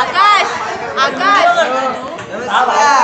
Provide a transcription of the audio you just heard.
Akash, à, Akash. À,